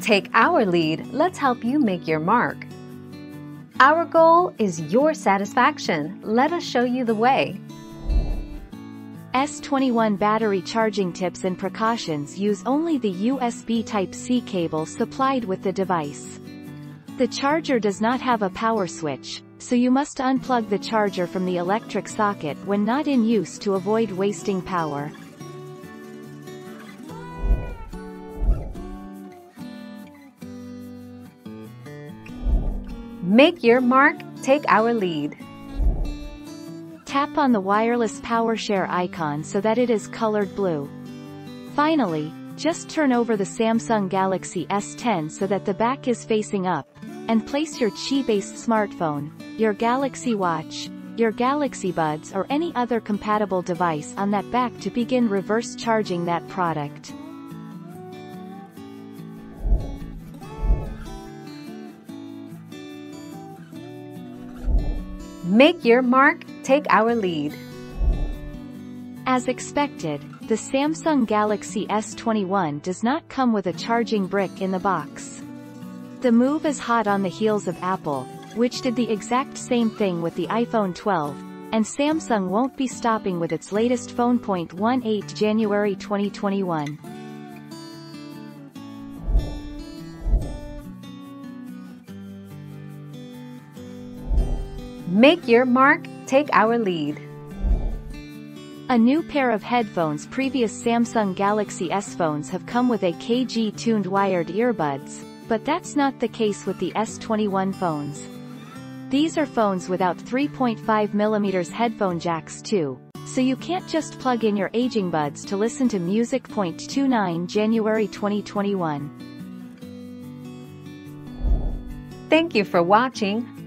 Take our lead, let's help you make your mark. Our goal is your satisfaction. Let us show you the way. S21 battery charging tips and precautions use only the USB Type-C cable supplied with the device. The charger does not have a power switch, so you must unplug the charger from the electric socket when not in use to avoid wasting power. Make your mark, take our lead. Tap on the wireless PowerShare icon so that it is colored blue. Finally, just turn over the Samsung Galaxy S10 so that the back is facing up, and place your Qi-based smartphone, your Galaxy Watch, your Galaxy Buds or any other compatible device on that back to begin reverse charging that product. Make your mark, take our lead. As expected, the Samsung Galaxy S21 does not come with a charging brick in the box. The move is hot on the heels of Apple, which did the exact same thing with the iPhone 12, and Samsung won't be stopping with its latest phone. 18 January 2021. Make your mark, take our lead. A new pair of headphones previous Samsung Galaxy S phones have come with AKG-tuned wired earbuds, but that's not the case with the S21 phones. These are phones without 3.5mm headphone jacks too, so you can't just plug in your aging buds to listen to music. 29 January 2021. Thank you for watching.